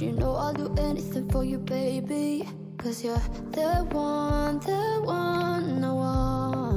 You know I'll do anything for you, baby. Cause you're the one, the one, the one.